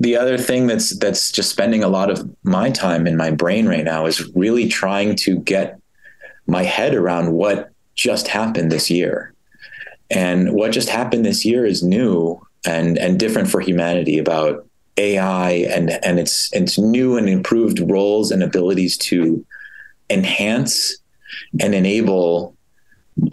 the other thing that's that's just spending a lot of my time in my brain right now is really trying to get my head around what just happened this year. And what just happened this year is new and and different for humanity about AI and and its its new and improved roles and abilities to enhance and enable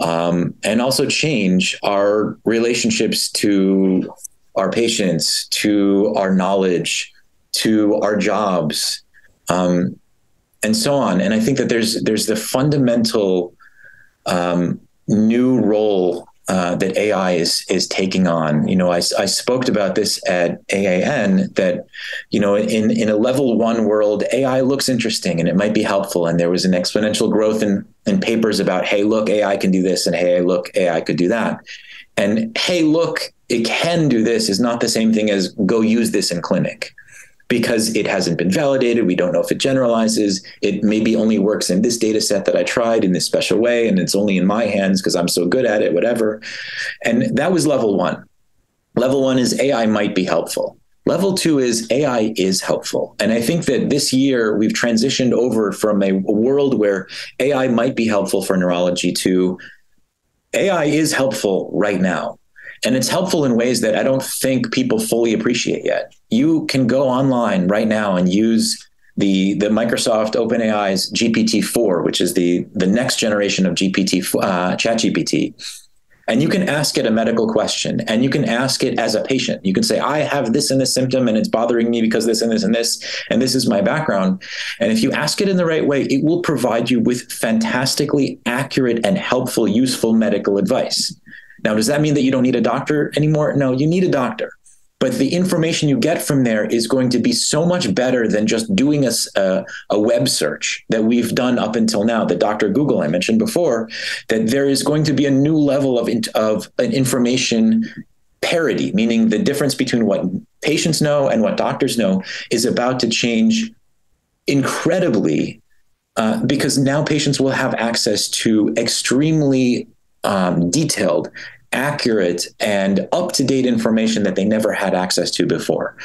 um, and also change our relationships to our patients, to our knowledge, to our jobs, um, and so on. And I think that there's there's the fundamental um, new role uh, that AI is is taking on. You know, I, I spoke about this at AAN that, you know, in in a level one world, AI looks interesting and it might be helpful. And there was an exponential growth in in papers about, hey, look, AI can do this, and hey, look, AI could do that. And hey, look, it can do this is not the same thing as go use this in clinic because it hasn't been validated. We don't know if it generalizes. It maybe only works in this data set that I tried in this special way, and it's only in my hands because I'm so good at it, whatever. And that was level one. Level one is AI might be helpful. Level two is AI is helpful. And I think that this year we've transitioned over from a, world where AI might be helpful for neurology to AI is helpful right now. And it's helpful in ways that I don't think people fully appreciate yet. You can go online right now and use the the Microsoft OpenAI's GPT-4, which is the the next generation of GPT uh, ChatGPT, and you can ask it a medical question, and you can ask it as a patient. You can say, "I have this and this symptom, and it's bothering me because this and this and this, and this is my background." And if you ask it in the right way, it will provide you with fantastically accurate and helpful, useful medical advice. Now, does that mean that you don't need a doctor anymore? No, you need a doctor. But the information you get from there is going to be so much better than just doing a, a, a web search that we've done up until now, the Dr. Google I mentioned before, that there is going to be a new level of, of an information parity, meaning the difference between what patients know and what doctors know is about to change incredibly uh, because now patients will have access to extremely um, detailed, accurate, and up to date information that they never had access to before.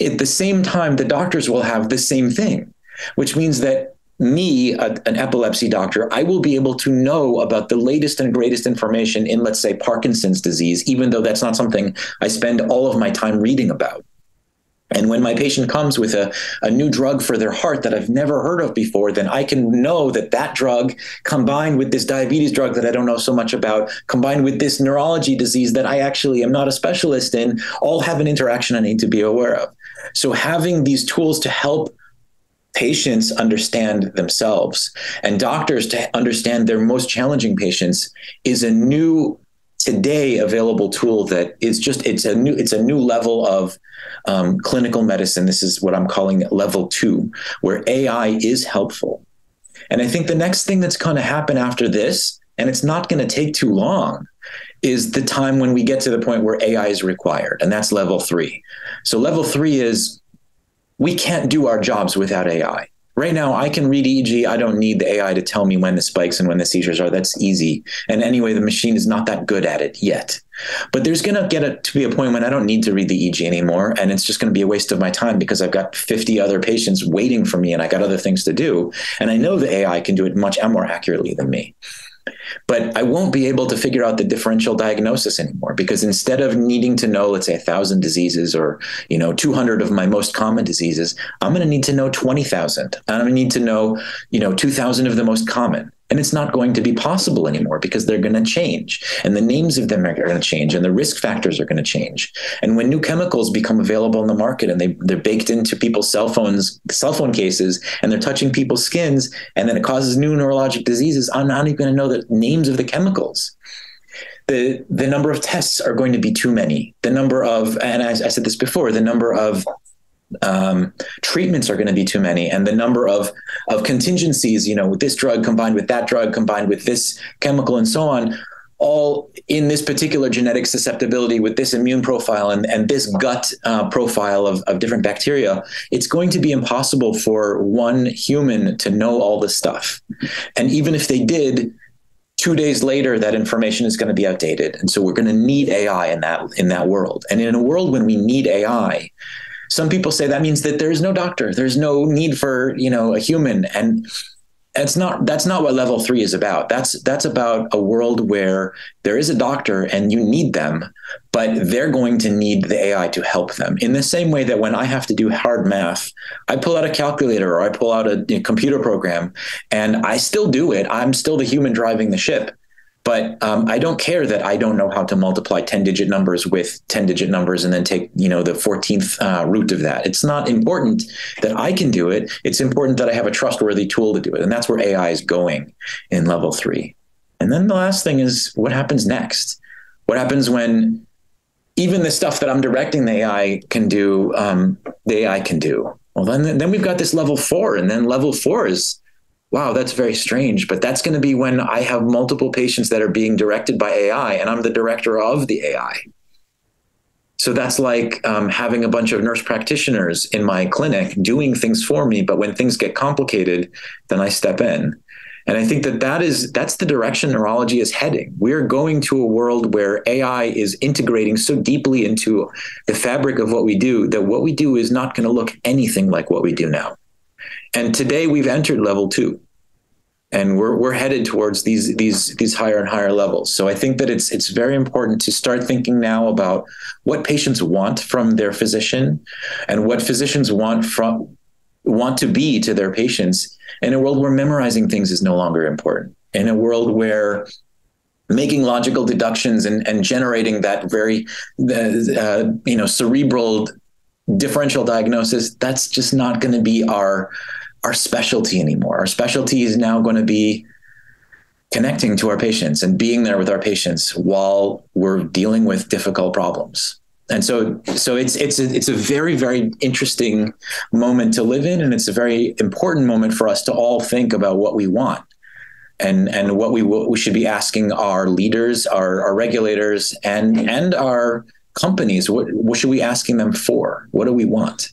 At the same time, the doctors will have the same thing, which means that me, a, an epilepsy doctor, I will be able to know about the latest and greatest information in, let's say, Parkinson's disease, even though that's not something I spend all of my time reading about. And when my patient comes with a, a new drug for their heart that I've never heard of before, then I can know that that drug combined with this diabetes drug that I don't know so much about, combined with this neurology disease that I actually am not a specialist in, all have an interaction I need to be aware of. So having these tools to help patients understand themselves and doctors to understand their most challenging patients is a new today available tool that is just it's a new it's a new level of um, clinical medicine. This is what I'm calling level two, where AI is helpful. And I think the next thing that's going to happen after this, and it's not going to take too long, is the time when we get to the point where AI is required. And that's level three. So, level three is we can't do our jobs without AI. Right now, I can read EEG. I don't need the AI to tell me when the spikes and when the seizures are. That's easy. And anyway, the machine is not that good at it yet. But there's going to get a, to be a point when I don't need to read the EEG anymore. And it's just going to be a waste of my time because I've got 50 other patients waiting for me and I got other things to do. And I know the AI can do it much uh, more accurately than me. But I won't be able to figure out the differential diagnosis anymore because instead of needing to know, let's say, a thousand diseases or you know 200 of my most common diseases, I'm going to need to know 20,000. I'm going to need to know you know 2,000 of the most common. And it's not going to be possible anymore because they're going to change and the names of them are going to change and the risk factors are going to change. And when new chemicals become available in the market and they, they're baked into people's cell phones, cell phone cases, and they're touching people's skins, and then it causes new neurologic diseases, I'm not even going to know the names of the chemicals. The, the number of tests are going to be too many. The number of, and I, I said this before, the number of um, treatments are going to be too many and the number of of contingencies you know with this drug combined with that drug combined with this chemical and so on all in this particular genetic susceptibility with this immune profile and, and this gut uh, profile of, of different bacteria, it's going to be impossible for one human to know all this stuff. And even if they did, two days later, that information is going to be outdated. And so we're going to need AI in that in that world. And in a world when we need AI, some people say that means that there's no doctor, there's no need for you know a human, and it's not that's not what level three is about. That's that's about a world where there is a doctor and you need them but they're going to need the ai to help them. In the same way that when i have to do hard math i pull out a calculator or i pull out a, a computer program and i still do it. I'm still the human driving the ship but um, I don't care that I don't know how to multiply 10 digit numbers with 10 digit numbers and then take, you know, the 14th uh, root of that. It's not important that I can do it. It's important that I have a trustworthy tool to do it. And that's where AI is going in level three. And then the last thing is what happens next? What happens when even the stuff that I'm directing the AI can do, um, the AI can do? Well, then, then we've got this level four, and then level four is wow, that's very strange. But that's going to be when I have multiple patients that are being directed by AI and I'm the director of the AI. So that's like um, having a bunch of nurse practitioners in my clinic doing things for me. But when things get complicated, then I step in. And I think that that is that's the direction neurology is heading. We're going to a world where AI is integrating so deeply into the fabric of what we do that what we do is not going to look anything like what we do now. And today we've entered level two. And we're, we're headed towards these these these higher and higher levels. So I think that it's it's very important to start thinking now about what patients want from their physician and what physicians want from want to be to their patients in a world where memorizing things is no longer important. In a world where making logical deductions and, and generating that very uh, you know cerebral differential diagnosis that's just not going to be our our specialty anymore. Our specialty is now going to be connecting to our patients and being there with our patients while we're dealing with difficult problems. And so, so it's it's a, it's a very very interesting moment to live in, and it's a very important moment for us to all think about what we want, and and what we we should be asking our leaders, our, our regulators, and and our companies. What what should we asking them for? What do we want?